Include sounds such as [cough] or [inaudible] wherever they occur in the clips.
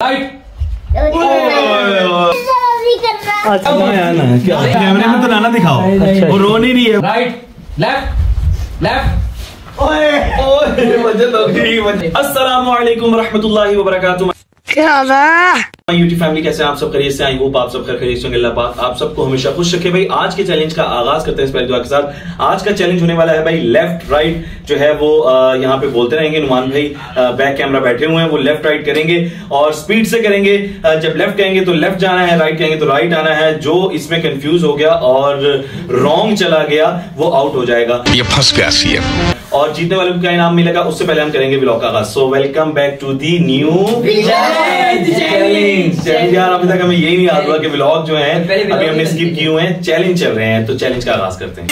Right अच्छा कैमरे में तो नाना दिखाओ अच्छा। वो रो नहीं रही है राइट लेफ़्ट लेफ़्ट ओए ओए मज़े लग रही मज़े अस्सलाम वालेकुम रहमतुल्लाहि व बरकातुहू यूट्यूब फैमिली कैसे आप सब? खरीद से आई होप आप सब खैर खरीद से होंगे। अल्लाह पाक आप सबको हमेशा खुश रखे। भाई आज के चैलेंज का आगाज़ करते हैं इस पहले दुआ के साथ। आज का चैलेंज होने वाला है भाई लेफ़्ट राइट जो है वो यहाँ पे बोलते रहेंगे। नुमान भाई बैक कैमरा बैठे हुए हैं वो लेफ़्ट राइट करेंगे और स्पीड से करेंगे। जब लेफ़्ट कहेंगे तो लेफ़्ट जाना है राइट कहेंगे तो राइट आना है। जो इसमें कंफ्यूज हो गया और रॉन्ग चला गया वो आउट हो जाएगा। ये फंस गया और जीतने वाले को क्या इनाम मिलेगा उससे पहले हम करेंगे ब्लॉग का आगाज़। So welcome back to the new challenge यार अभी तक हमें यही नहीं याद हुआ कि ब्लॉग जो है अभी हमने स्किप किए हुए हैं। चैलेंज चल रहे हैं तो चैलेंज का आगाज़ करते हैं।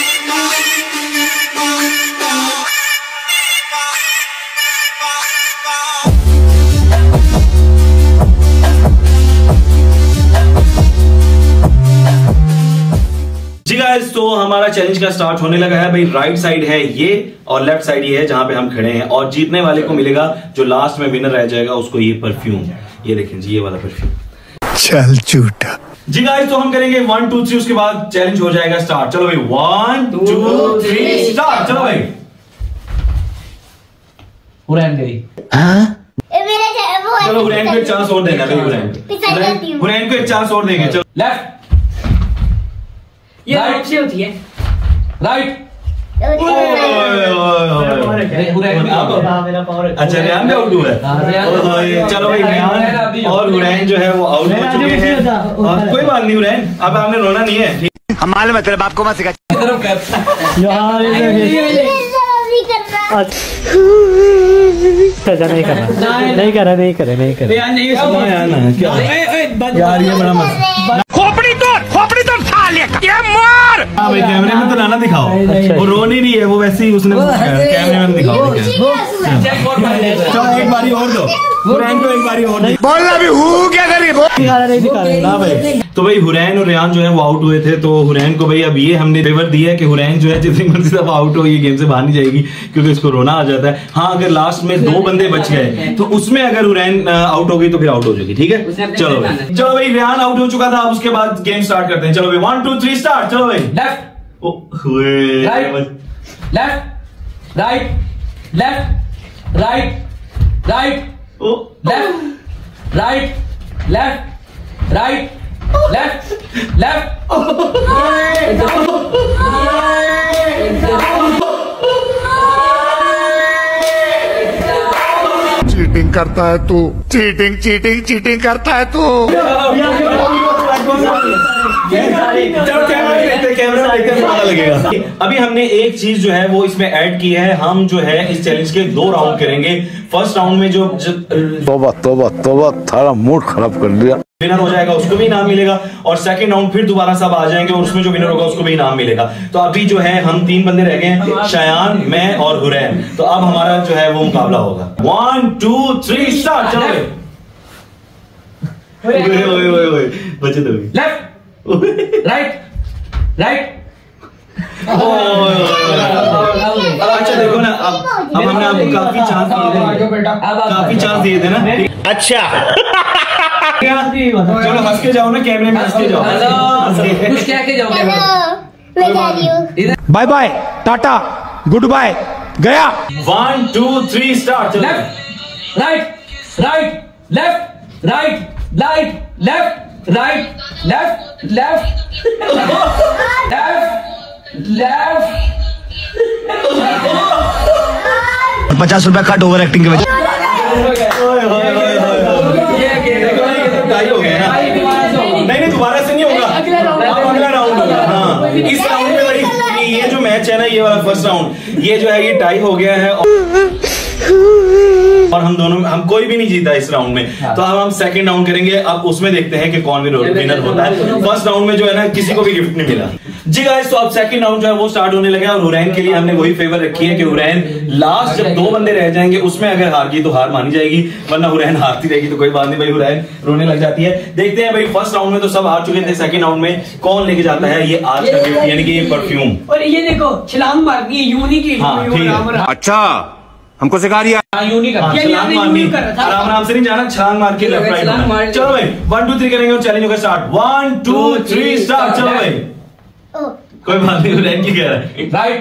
गाइस तो हमारा चैलेंज का स्टार्ट होने लगा है। भाई राइट साइड है ये और लेफ़्ट साइड ये है जहाँ पे हम खड़े हैं। और जीतने वाले को मिलेगा जो लास्ट में विनर रह जाएगा उसको ये परफ्यूम ये देखें जी ये वाला परफ्यूम चल झूठा। जी गाइस तो हम करेंगे वन टू थ्री उसके बाद चैलेंज हो जाएगा स्टार्ट चलो भाई वन टू थ्री स्टार्ट चलो भाई। हुरैन गई चलो हुरैन को एक चांस और देना भाई हूँ। हुरैन। को एक चांस और देंगे चलो। लेफ़्ट ये राइट से होती है राइट हाँ, अच्छा भी आउट हुआ है हाँ, चलो भाई और हुरैन जो है वो आउट हो चुके हैं है। कोई बात नहीं हुरैन अब आपने रोना नहीं है हमारे मतलब आपको मत सिखा तरफ़ कर यहाँ ये देखिए। अच्छा अच्छा, नहीं करना नहीं करा नहीं करे नहीं करे यार नहीं है यार ना क्या यार ये बड़ा मज़ा खोपड़ी तोड़ खोपड़ी तोड़ हाँ कैमरे में तो नाना दिखाओ। अच्छा। वो रो नहीं रही है वो वैसे ही उसने कैमरे में दिखाओ चलो एक बारी और दो। एक बारी और बोल अभी हूँ क्या करी? बोल। दिखा रहा नहीं दिखा रहा। ना भाई। तो भाई हुरैन और रियान जो है वो आउट हुए थे तो हुरैन को भाई अब ये हमने फेवर दिया है कि हुरैन जो है जितनी मर्ज़ी दफ़ा आउट हो ये गेम से बाहर नहीं जाएगी क्योंकि इसको रोना आ जाता है। हाँ अगर लास्ट में दो बंदे बच गए तो उसमें अगर हुरैन आउट हो गई तो फिर आउट हो जाएगी ठीक है? चलो भाई। चलो भाई रियान आउट हो चुका था अब उसके बाद गेम स्टार्ट करते हैं। चलो भाई वन टू थ्री स्टार्ट चलो भाई। Left left right left right right left right left right left left cheating करता है तू। चीटिंग चीटिंग चीटिंग करता है तू। अभी हमने एक चीज़ जो है वो इसमें ऐड की है। हम जो है इस चैलेंज के दो राउंड करेंगे। फ़र्स्ट राउंड में जो तोबा तोबा तोबा थारा मूड खराब कर दिया विनर हो जाएगा उसको भी इनाम मिलेगा। और सेकंड राउंड फिर दोबारा सब आ जाएँगे और उसमें जो विनर होगा उसको भी इनाम मिलेगा। तो अभी जो है हम तीन बंदे रह गए हैं शयान मैं और हुरैन। तो अब हमारा जो है वो मुकाबला होगा। वन टू थ्री स्टार्ट चलो ओए, ओए, ओए, ओए, बचे तो भी। Left right right. अच्छा देखो ना अब अब हमने आपको काफ़ी चांस दिए थे काफ़ी चांस दिए थे ना अच्छा चलो हंस के जाओ ना कैमरे में हंस के जाओ कुछ कह के जाओगे मैं जा रही हूँ bye bye tata good bye गया one two three start left right right left right right left right left left left left पचास रुपया कट ओवर एक्टिंग के वजह तो हो नहीं नहीं दोबारा से नहीं होगा। अगला राउंड हाँ इस राउंड में ये जो मैच है ना ये वाला फ़र्स्ट राउंड ये जो है ये टाई हो गया है। और और हम दोनों हम कोई भी नहीं जीता इस राउंड में। तो अब हम सेकंड राउंड करेंगे अब उसमें देखते हैं कि कौन विनर विनर होता है। फ़र्स्ट राउंड में जो है ना किसी को भी गिफ्ट नहीं मिला। जी गाइस तो अब सेकंड राउंड जो है वो स्टार्ट होने लगा और हुरैन के लिए हमने वही फेवर रखी है कि हुरैन लास्ट जब दो बंदे रह जाएँगे उसमें अगर हार गई तो हार मानी जाएगी वरना हुरैन हारती रहेगी तो कोई बात नहीं भाई हुरैन रोने लग जाती है। देखते हैं भाई फ़र्स्ट राउंड में तो सब हार चुके थे सेकंड राउंड में कौन लेके जाता है ये आज का गिफ्ट यानी कि ये परफ्यूम और ये देखो छलांग मार गई यूँ नहीं की हाँ, है। अच्छा। हमको सिखा रिया हाँ यूँ नहीं हाँ, आराम आराम से नहीं जाना छलांग मार के लेफ़्ट राइट चलो भाई वन टू थ्री करेंगे और चैलेंज होगा start one two three start चलो भाई। कोई बात नहीं रैंक की कह रहा है राइट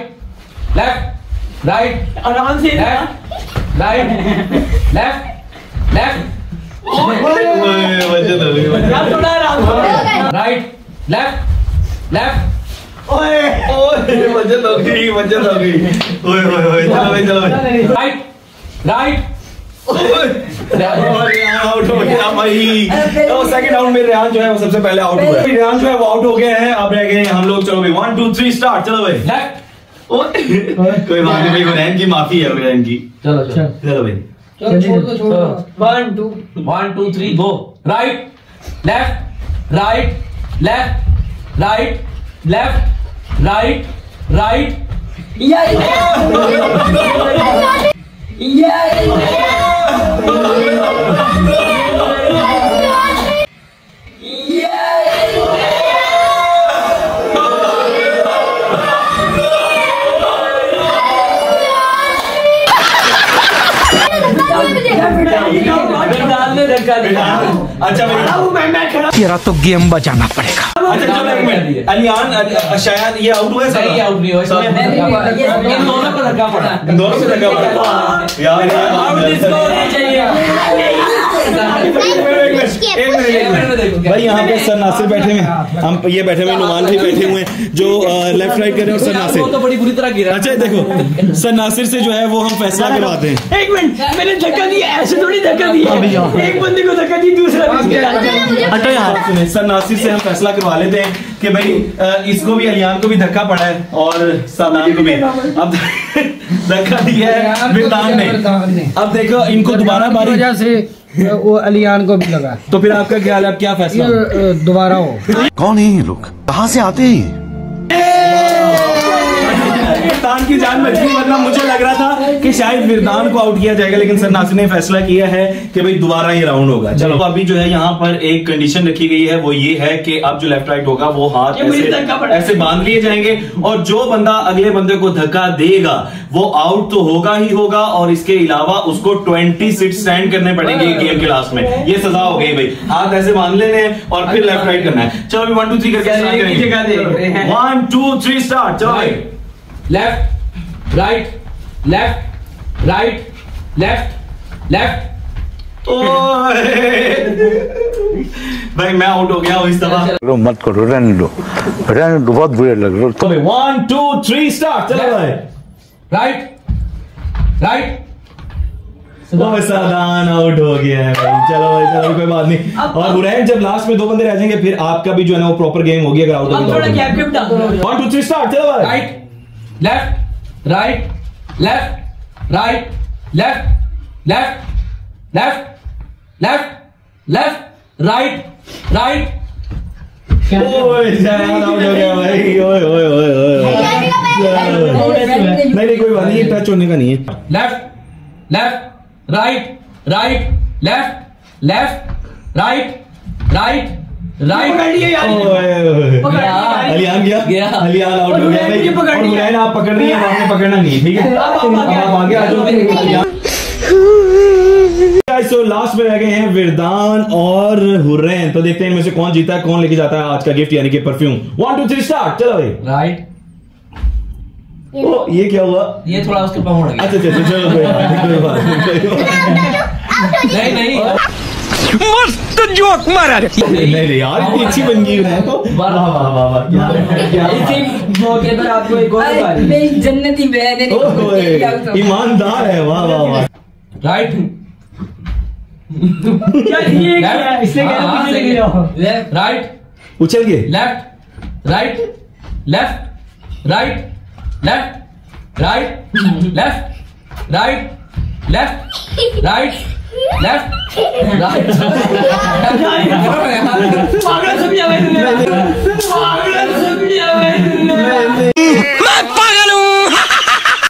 लेफ़्ट राइट आराम से left right left left right left left ओए। ओए वजह तो हुई वजह तो हुई ओए ओए ओए चलो भाई चलो भाई. राइट राइट आउट हो गया भाई. तो सेकंड राउंड में रेहान जो है वो सबसे पहले आउट हुआ है रेहान जो है वो आउट हो गए हैं. अब रह गए हम लोग चलो भाई. वन टू थ्री स्टार्ट चलो भाई. लेफ़्ट कोई बात नहीं भाई की माफ़ी है की. चलो चलो. चलो भाई. छोड़ दो छोड़. दो go right left right left right left right right Yeah. Yeah. Yeah. Yeah. Never done. दे धक्का दिया? अच्छा भाई। मैं मैं खड़ा तेरा तो गेम बजाना पड़ेगा। अच्छा अलियान शायद ये आउट हुआ सही आउट नहीं हुआ। इन दोनों को पड़ा। इन दोनों यार आउट चाहिए। देखो भाई यहाँ पे सर नासिर बैठे हुए हम ये बैठे हुए नुमान भी बैठे हुए हैं जो लेफ़्ट राइट कर रहे हैं और सर वो तो बड़ी बुरी तरह गिरा। अच्छा देखो सर नासिर से जो है वो हम फैसला करवाते हैं एक मिनट मैंने धक्का दिया ऐसे थोड़ी धक्का दिया। एक बंदे को धक्का दी दूसरा भी हटो यार। सुने सर से हम फैसला करवा लेते हैं कि भाई इसको भी अलियान को भी धक्का पड़ा है और सलाम को भी। अब [laughs] धक्का दिया है विरदान ने। अब देखो इनको दोबारा बारी। वजह से वो अलियान को भी लगा। तो फिर आपका ख्याल है? अब क्या फैसला? दोबारा हो। कौन है ये लोग? कहाँ से आते हैं विरदान की जान बच गई वरना मुझे लग रहा था कि शायद विरदान को आउट किया जाएगा लेकिन सर नासिर ने फैसला किया है कि भाई दोबारा ये राउंड होगा। चलो। अभी जो है यहाँ पर एक कंडीशन रखी गई है वो ये है कि अब जो लेफ़्ट राइट होगा वो हाथ ऐसे ऐसे बाँध लिए जाएँगे और जो बंदा अगले बंदे को धक्का देगा वो आउट तो होगा ही होगा और इसके अलावा उसको ट्वेंटी सीट स्टैंड करने पड़ेंगे गेम के लास्ट में। ये सजा हो गई भाई। हाथ ऐसे बाँध लेने हैं और फिर लेफ़्ट राइट करना है। चलो अभी वन टू थ्री करके ही हैं। वन टू थ्री स्टार्ट चलो भाई। Left right left right left left भाई मैं आउट हो गया हूँ इस दफ़ा लो मत करो रहने दो रहने दो बहुत बुरे लग रहे हो तो वन टू थ्री स्टार्ट चलो भाई राइट राइट सदान आउट हो गया है भाई चलो भाई चलो कोई बात नहीं और हुरैन जब लास्ट में दो बंदे रह जाएँगे फिर आपका भी जो है ना वो प्रॉपर गेम होगी अगर आउट डाल दो वन टू थ्री स्टार्ट चलो भाई right left right left right left left left left left right right नहीं कोई बात नहीं टच होने का नहीं है। Left left right right left left right right right पकड़ लिए यार। ओए ओए पकड़ लिया। अलियान गया। गया। अलियान आउट हो गया। और भाई मुरैन भी पकड़ और लिया। मुरैन आप पकड़ रही हैं आपने पकड़ना नहीं ठीक है? आप आगे आ जाओ Guys, लास्ट में रह गए हैं विरदान और हुरैन। तो देखते हैं इनमें से कौन जीता है कौन लेके जाता है आज का गिफ्ट यानी कि perfume one two three start चलो भाई। राइट ओ ये क्या हुआ? ये थोड़ा उसके गया। अच्छा अच्छा अच्छा, चलो कोई बात नहीं नहीं मस्त जोक मारा रे। नहीं नहीं नहीं, यार इतनी अच्छी बन गई है तो। वाह वाह वाह वाह क्या क्या इसी मौके पर आपको एक और बारी मेरी जन्नती बहन है। ईमानदार है वाह वाह वाह। राइट क्या ये क्या? है? इसने कहा पीछे लेके लेफ़्ट राइट उछल के। Left right left right left right left right left right left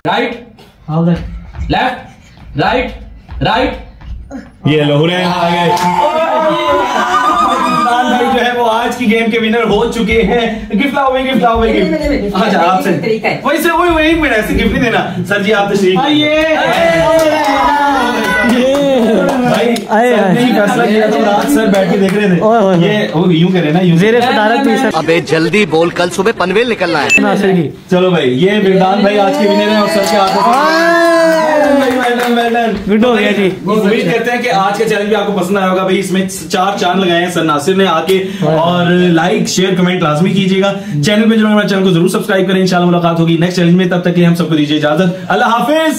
right left right ये लोहरे आ गए जो है वो आज की गेम के विनर हो चुके हैं गिफ्ट लाओ गिफ्ट लाओ गिफ्ट अच्छा आपसे वैसे वही वही मिनट ऐसे गिफ्ट देना सर जी आप तशरीफ़ भाई सर ने ही फैसला किया था और सर बैठ के देख रहे थे। ये वो यूँ करे ना यूँ। मेरे सदारत भी सर अबे जल्दी बोल कल सुबह पनवेल निकलना है। की चलो भाई ये विरदान भाई आज के विनर हैं और सर के हाथों गुड हो। गया जी। उम्मीद करते हैं कि आज का चैलेंज भी आपको पसंद आया होगा। भाई इसमें चार चाँद लगाए हैं सर नासिर ने आके। और लाइक शेयर कमेंट लाजमी कीजिएगा। चैनल पे जो हमारे चैनल को ज़रूर सब्सक्राइब करें इंशाल्लाह मुलाकात होगी। नेक्स्ट चैलेंज में तब तक के लिए हम सबको दीजिए इजाज़त। अल्लाह हाफिज।